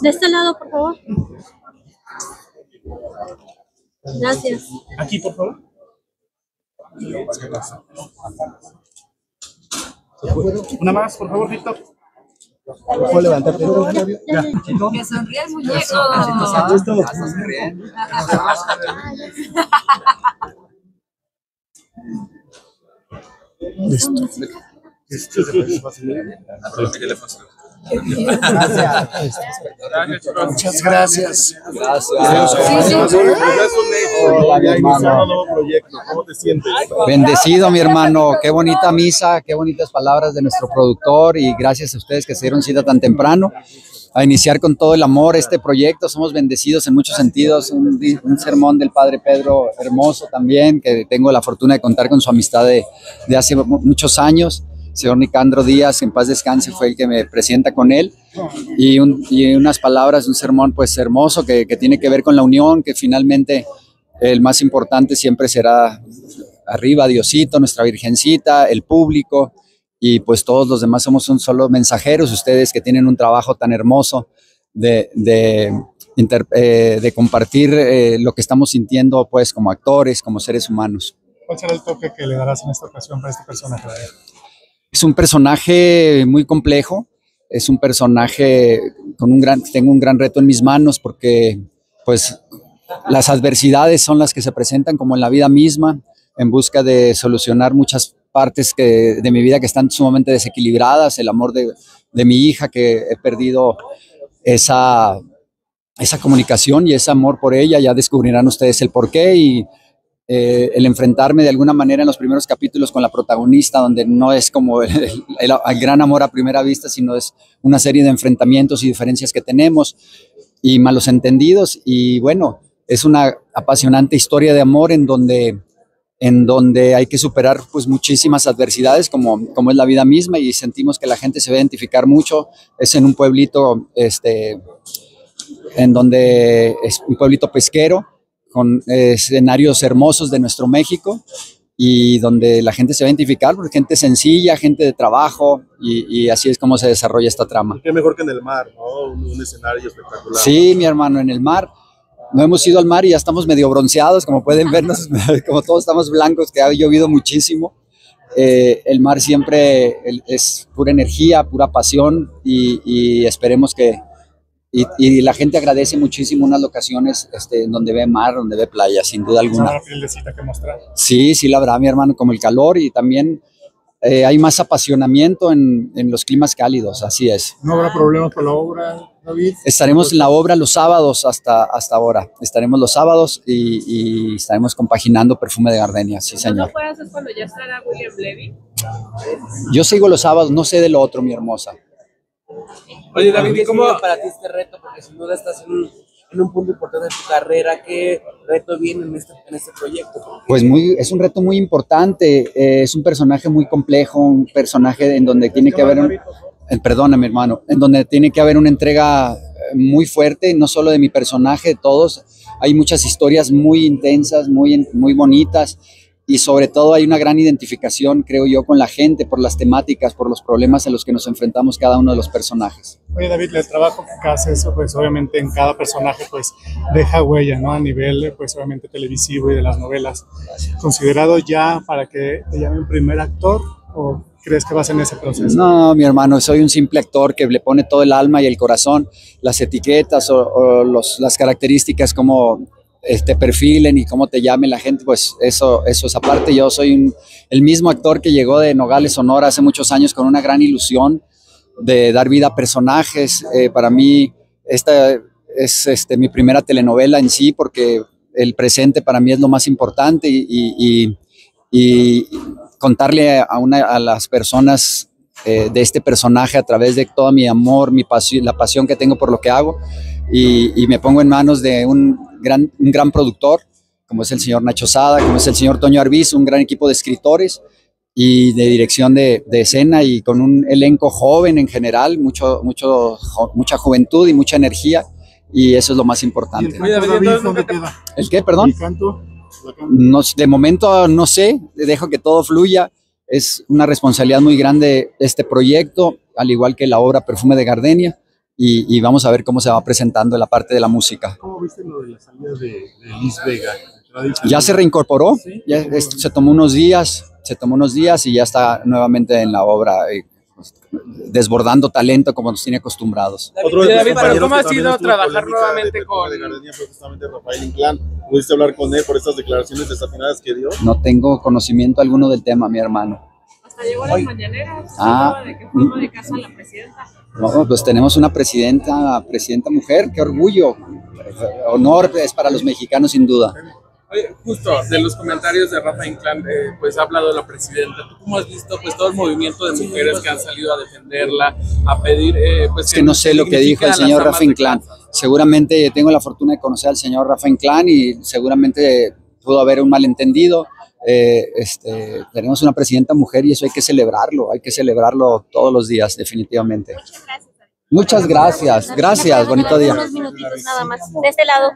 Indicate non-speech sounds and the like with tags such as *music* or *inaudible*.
De este lado, por favor. Gracias. Aquí, por favor. Una más, por favor, Víctor. ¿Puedo levantarte? Ya. Que sonríe el muñeco. Listo. Gracias. Hola, mi hermano. ¿Cómo te sientes? Bendecido, mi hermano. Qué bonita misa, qué bonitas palabras de nuestro productor y gracias a ustedes que se dieron cita tan temprano a iniciar con todo el amor este proyecto. Somos bendecidos en muchos sentidos. Un, un sermón del Padre Pedro hermoso también, que tengo la fortuna de contar con su amistad de, de hace mu- muchos años. Señor Nicandro Díaz, en paz descanse, fue el que me presenta con él. Y, un- y unas palabras, un sermón pues hermoso que, que tiene que ver con la unión, que finalmente el más importante siempre será arriba Diosito, nuestra Virgencita, el público y pues todos los demás somos un solo mensajeros, ustedes que tienen un trabajo tan hermoso de, de, inter- eh, de compartir eh, lo que estamos sintiendo pues como actores, como seres humanos. ¿Cuál será el toque que le darás en esta ocasión para este personaje? Es un personaje muy complejo, es un personaje con un gran, tengo un gran reto en mis manos porque pues las adversidades son las que se presentan como en la vida misma, en busca de solucionar muchas partes que, de mi vida que están sumamente desequilibradas, el amor de, mi hija que he perdido esa, esa comunicación y ese amor por ella, ya descubrirán ustedes el porqué y eh, el enfrentarme de alguna manera en los primeros capítulos con la protagonista, donde no es como el, el- gran amor a primera vista, sino es una serie de enfrentamientos y diferencias que tenemos y malos entendidos. Y bueno, es una apasionante historia de amor en donde, en donde hay que superar pues muchísimas adversidades, como, como es la vida misma, y sentimos que la gente se va a identificar mucho. Es en un pueblito, este, en donde es un pueblito pesquero, con eh, escenarios hermosos de nuestro México y donde la gente se va a identificar, porque gente sencilla, gente de trabajo, y, y así es como se desarrolla esta trama. Qué mejor que en el mar, ¿no? Un, un escenario espectacular. Sí, mi hermano, en el mar. No hemos ido al mar y ya estamos medio bronceados, como pueden vernos, *laughs* como todos estamos blancos, que ha llovido muchísimo. Eh, el mar siempre es pura energía, pura pasión y, y esperemos que... Y, y la gente agradece muchísimo unas locaciones este, en donde ve mar, donde ve playa, sin duda alguna. Una pielecita que mostrar. Sí, sí la habrá, mi hermano, como el calor y también eh, hay más apasionamiento en, en los climas cálidos, así es. ¿No habrá problemas con la obra, David? Estaremos en la obra los sábados hasta, hasta ahora. Estaremos los sábados y, y estaremos compaginando Perfume de Gardenia, sí No señor. puedes es cuando ya estará William Levy. Yo sigo los sábados, no sé de lo otro, mi hermosa. Oye, David, ¿y ¿cómo para ti este reto? Porque sin duda estás en un, en un punto importante de tu carrera. ¿Qué reto viene en este, en este proyecto? Pues muy, es un reto muy importante, eh, es un personaje muy complejo, un personaje en donde tiene que haber, un, eh, perdóname hermano, en donde tiene que haber una entrega eh, muy fuerte, no solo de mi personaje, de todos. Hay muchas historias muy intensas, muy, muy bonitas y sobre todo hay una gran identificación, creo yo, con la gente por las temáticas, por los problemas a los que nos enfrentamos cada uno de los personajes. Oye, David, el trabajo que haces, pues obviamente en cada personaje, pues deja huella, ¿no? A nivel, pues obviamente televisivo y de las novelas. ¿Considerado ya para que te llamen primer actor o crees que vas en ese proceso? No, mi hermano, soy un simple actor que le pone todo el alma y el corazón, las etiquetas o, o los, las características como te perfilen y cómo te llame la gente, pues eso, eso es aparte. Yo soy un- el mismo actor que llegó de Nogales, Sonora, hace muchos años con una gran ilusión de dar vida a personajes. Eh, para mí, esta es este, mi primera telenovela en sí, porque el presente para mí es lo más importante y, y- y- y contarle a, una, a las personas eh, de este personaje a través de todo mi amor, mi pasión, la pasión que tengo por lo que hago y, y me pongo en manos de un gran, un gran productor como es el señor Nacho Sada, como es el señor Toño Arbiz, un gran equipo de escritores y de dirección de, de escena y con un elenco joven en general, mucho, mucho, jo- mucha juventud y mucha energía y eso es lo más importante. Oye, David, David, ¿dónde ¿dónde te- queda? ¿El qué, perdón? ¿El de momento no sé, dejo que todo fluya. Es una responsabilidad muy grande este proyecto, al igual que la obra Perfume de Gardenia. Y, y vamos a ver cómo se va presentando la parte de la música. ¿Cómo viste lo de la salida de, de Liz Vega? Ya se reincorporó, ya es- se tomó unos días, se tomó unos días y ya está nuevamente en la obra, eh, desbordando talento como nos tiene acostumbrados. David, pero ¿cómo ha sido trabajar nuevamente con- de Gardenia justamente Rafael Inclán. ¿Pudiste hablar con él por estas declaraciones desatinadas que dio? No tengo conocimiento alguno del tema, mi hermano. Llegó las mañaneras. Ah. de que fue ama de casa la presidenta. No, pues tenemos una presidenta, presidenta mujer, qué orgullo. Honor es para los mexicanos sin duda. Oye, justo de los comentarios de Rafa Inclán, eh, pues ha hablado la presidenta. ¿Tú cómo has visto pues todo el movimiento de mujeres que han salido a defenderla, a pedir, eh, pues Es que no sé lo que dijo el señor Rafa Inclán. Seguramente tengo la fortuna de conocer al señor Rafa Inclán y seguramente pudo haber un malentendido. Eh, este, tenemos una presidenta mujer y eso hay que celebrarlo, hay que celebrarlo todos los días, definitivamente. Muchas gracias, gracias, bonito día. Unos minutitos nada más. De este lado.